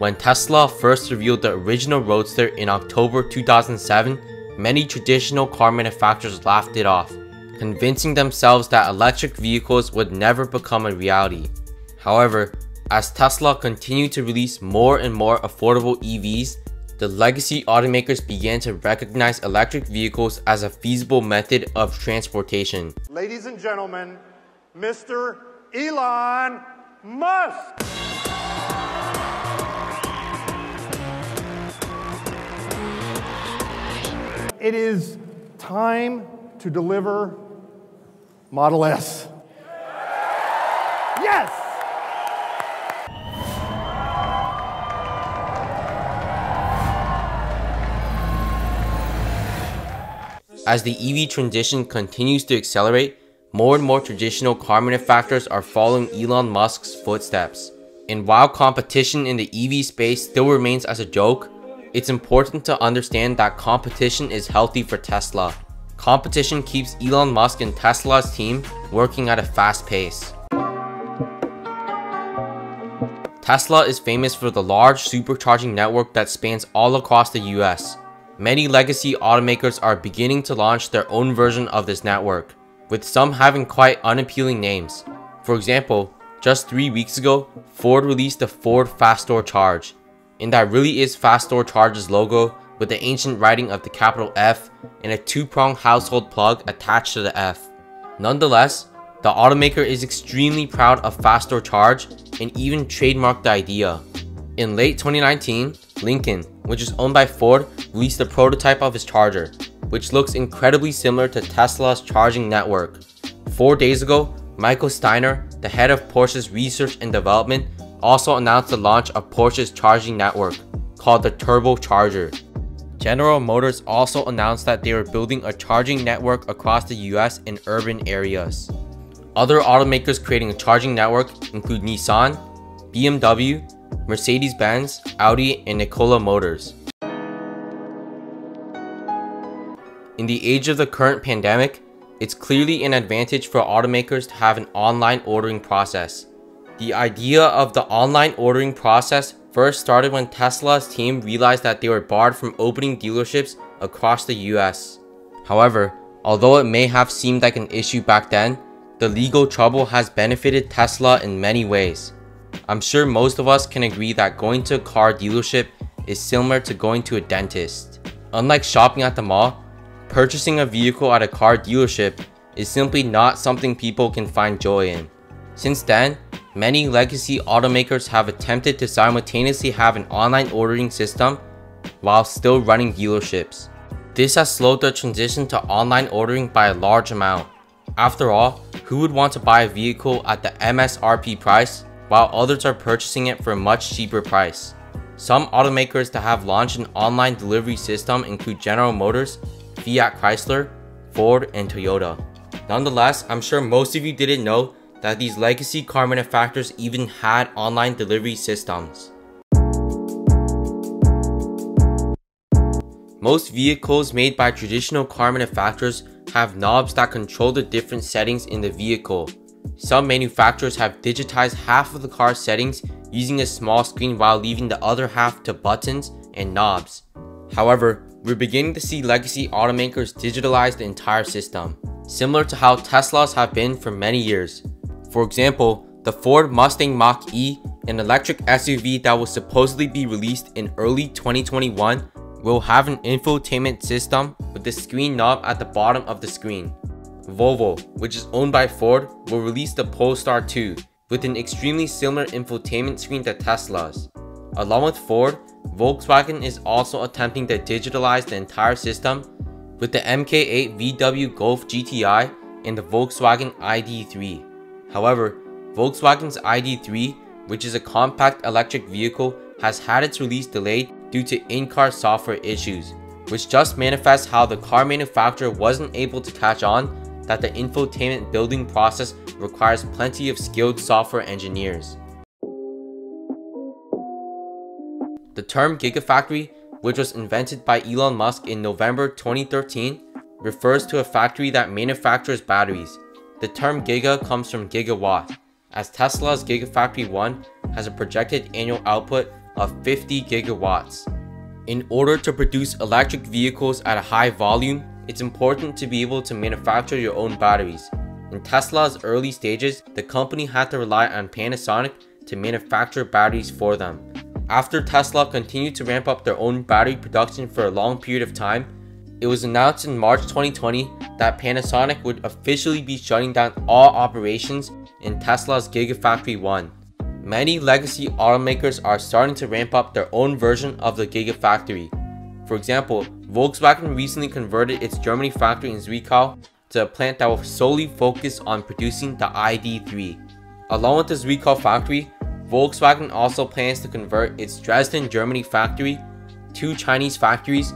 When Tesla first revealed the original Roadster in October 2007, many traditional car manufacturers laughed it off, convincing themselves that electric vehicles would never become a reality. However, as Tesla continued to release more and more affordable EVs, the legacy automakers began to recognize electric vehicles as a feasible method of transportation. Ladies and gentlemen, Mr. Elon Musk! It is time to deliver Model S. Yes! As the EV transition continues to accelerate, more and more traditional car manufacturers are following Elon Musk's footsteps. And while competition in the EV space still remains as a joke, it's important to understand that competition is healthy for Tesla. Competition keeps Elon Musk and Tesla's team working at a fast pace. Tesla is famous for the large supercharging network that spans all across the US. Many legacy automakers are beginning to launch their own version of this network, with some having quite unappealing names. For example, just 3 weeks ago, Ford released the Ford Fast-Door Charge, and that really is Fast-Door Charge's logo with the ancient writing of the capital F and a two-prong household plug attached to the F. Nonetheless, the automaker is extremely proud of Fast-Door Charge and even trademarked the idea. In late 2019, Lincoln, which is owned by Ford, released a prototype of his charger, which looks incredibly similar to Tesla's charging network. Four days ago, Michael Steiner, the head of Porsche's research and development, also announced the launch of Porsche's charging network, called the Turbo Charger. General Motors also announced that they were building a charging network across the US in urban areas. Other automakers creating a charging network include Nissan, BMW, Mercedes-Benz, Audi, and Nikola Motors. In the age of the current pandemic, it's clearly an advantage for automakers to have an online ordering process. The idea of the online ordering process first started when Tesla's team realized that they were barred from opening dealerships across the US. However, although it may have seemed like an issue back then, the legal trouble has benefited Tesla in many ways. I'm sure most of us can agree that going to a car dealership is similar to going to a dentist. Unlike shopping at the mall, purchasing a vehicle at a car dealership is simply not something people can find joy in. Since then, many legacy automakers have attempted to simultaneously have an online ordering system while still running dealerships. This has slowed the transition to online ordering by a large amount. After all, who would want to buy a vehicle at the MSRP price while others are purchasing it for a much cheaper price. Some automakers that have launched an online delivery system include General Motors, Fiat Chrysler, Ford, and Toyota. Nonetheless, I'm sure most of you didn't know that these legacy car manufacturers even had online delivery systems. Most vehicles made by traditional car manufacturers have knobs that control the different settings in the vehicle, some manufacturers have digitized half of the car's settings using a small screen while leaving the other half to buttons and knobs. However, we're beginning to see legacy automakers digitalize the entire system, similar to how Teslas have been for many years. For example, the Ford Mustang Mach-E, an electric SUV that will supposedly be released in early 2021, will have an infotainment system with the screen knob at the bottom of the screen. Volvo, which is owned by Ford, will release the Polestar 2 with an extremely similar infotainment screen to Tesla's. Along with Ford, Volkswagen is also attempting to digitalize the entire system with the MK8 VW Golf GTI and the Volkswagen ID3. However, Volkswagen's ID3, which is a compact electric vehicle, has had its release delayed due to in-car software issues, which just manifests how the car manufacturer wasn't able to catch on that the infotainment building process requires plenty of skilled software engineers. The term Gigafactory, which was invented by Elon Musk in November 2013, refers to a factory that manufactures batteries. The term Giga comes from gigawatt, as Tesla's Gigafactory 1 has a projected annual output of 50 gigawatts. In order to produce electric vehicles at a high volume, it's important to be able to manufacture your own batteries. In Tesla's early stages, the company had to rely on Panasonic to manufacture batteries for them. After Tesla continued to ramp up their own battery production for a long period of time, it was announced in March 2020 that Panasonic would officially be shutting down all operations in Tesla's Gigafactory 1. Many legacy automakers are starting to ramp up their own version of the Gigafactory. For example, Volkswagen recently converted its Germany factory in Zwickau to a plant that will solely focus on producing the ID3. Along with the Zwickau factory, Volkswagen also plans to convert its Dresden, Germany factory, two Chinese factories,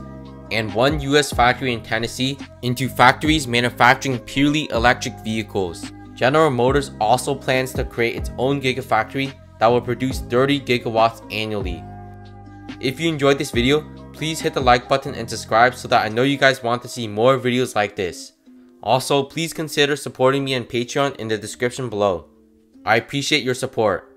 and one US factory in Tennessee into factories manufacturing purely electric vehicles. General Motors also plans to create its own gigafactory that will produce 30 gigawatts annually. If you enjoyed this video, please hit the like button and subscribe so that I know you guys want to see more videos like this. Also, please consider supporting me on Patreon in the description below. I appreciate your support.